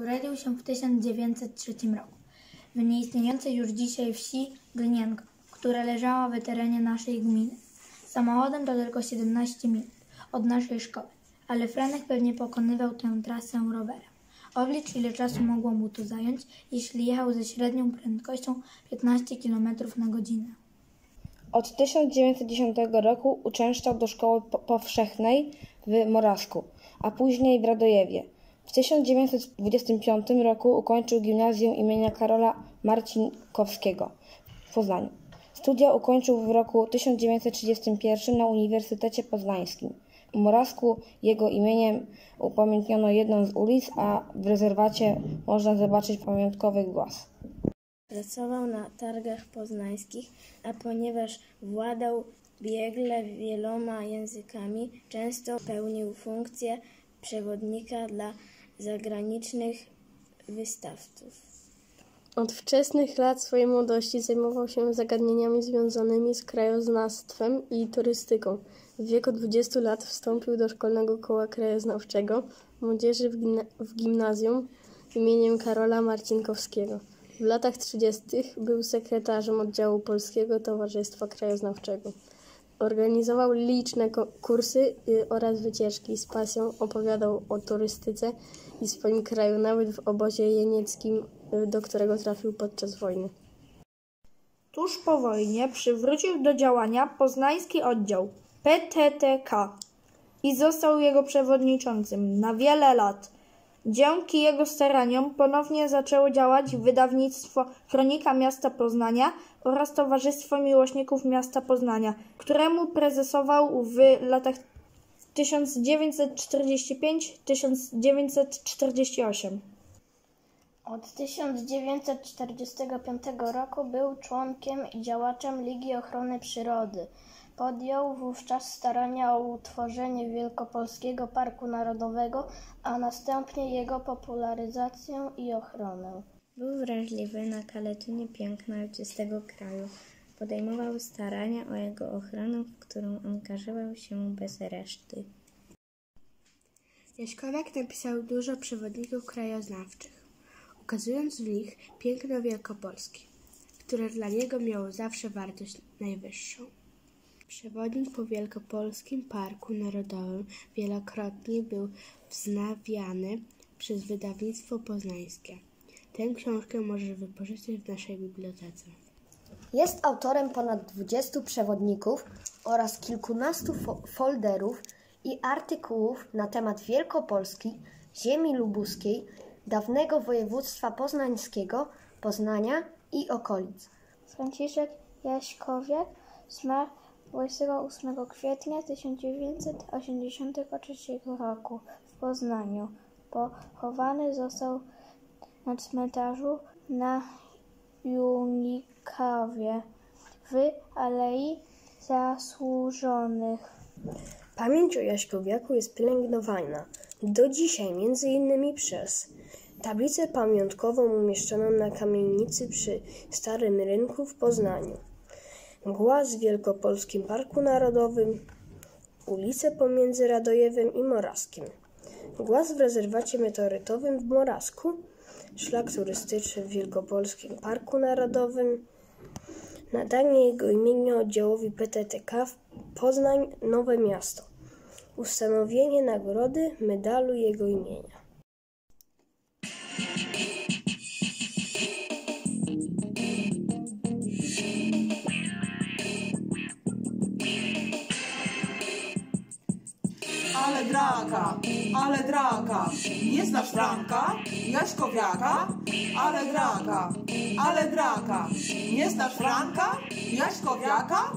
Urodził się w 1903 roku w nieistniejącej już dzisiaj wsi Glinienko, która leżała w terenie naszej gminy. Samochodem to tylko 17 minut od naszej szkoły, ale Franek pewnie pokonywał tę trasę rowerem. Oblicz ile czasu mogło mu to zająć, jeśli jechał ze średnią prędkością 15 km na godzinę. Od 1910 roku uczęszczał do szkoły po- powszechnej w Morawsku, a później w Radojewie. W 1925 roku ukończył gimnazjum imienia Karola Marcinkowskiego w Poznaniu. Studia ukończył w roku 1931 na Uniwersytecie Poznańskim. W Morawsku jego imieniem upamiętniono jedną z ulic, a w rezerwacie można zobaczyć pamiątkowy głaz. Pracował na targach poznańskich, a ponieważ władał biegle wieloma językami, często pełnił funkcję przewodnika dla zagranicznych wystawców. Od wczesnych lat swojej młodości zajmował się zagadnieniami związanymi z krajoznawstwem i turystyką. W wieku 20 lat wstąpił do Szkolnego Koła Krajoznawczego Młodzieży w, gimna- w gimnazjum imieniem Karola Marcinkowskiego. W latach 30. był sekretarzem oddziału Polskiego Towarzystwa Krajoznawczego. Organizował liczne kursy y, oraz wycieczki. Z pasją opowiadał o turystyce i swoim kraju, nawet w obozie jenieckim, y, do którego trafił podczas wojny. Tuż po wojnie przywrócił do działania poznański oddział PTTK i został jego przewodniczącym na wiele lat. Dzięki jego staraniom ponownie zaczęło działać wydawnictwo Kronika Miasta Poznania oraz Towarzystwo Miłośników Miasta Poznania, któremu prezesował w latach 1945-1948. Od 1945 roku był członkiem i działaczem Ligi Ochrony Przyrody. Podjął wówczas starania o utworzenie Wielkopolskiego Parku Narodowego, a następnie jego popularyzację i ochronę. Był wrażliwy na kaleczenie piękna ojczystego kraju. Podejmował starania o jego ochronę, w którą angażował się bez reszty. Jaśkowiak napisał dużo przewodników krajoznawczych, ukazując w nich piękno Wielkopolski, które dla niego miało zawsze wartość najwyższą. Przewodnik po Wielkopolskim Parku Narodowym wielokrotnie był wznawiany przez wydawnictwo poznańskie. Tę książkę możesz wypożyczyć w naszej bibliotece. Jest autorem ponad 20 przewodników oraz kilkunastu fo- folderów i artykułów na temat Wielkopolski, ziemi lubuskiej, dawnego województwa poznańskiego, Poznania i okolic. Franciszek Jaśkowiak zmarł 28 kwietnia 1983 roku w Poznaniu. Pochowany został na cmentarzu na Junikawie w Alei Zasłużonych. Pamięć o Jaśkowiaku jest pielęgnowana do dzisiaj między innymi przez tablicę pamiątkową umieszczoną na kamienicy przy Starym Rynku w Poznaniu, głaz w Wielkopolskim Parku Narodowym, ulicę pomiędzy Radojewem i Morawskiem, głaz w rezerwacie meteorytowym w Morawsku, szlak turystyczny w Wielkopolskim Parku Narodowym, nadanie jego imienia oddziałowi PTTK w Poznań Nowe Miasto, ustanowienie nagrody medalu jego imienia. Ale draka, ale draka, nie znasz Franka, Jaśkowiaka? Ale draka, ale draka, nie znasz Franka, Jaśkowiaka?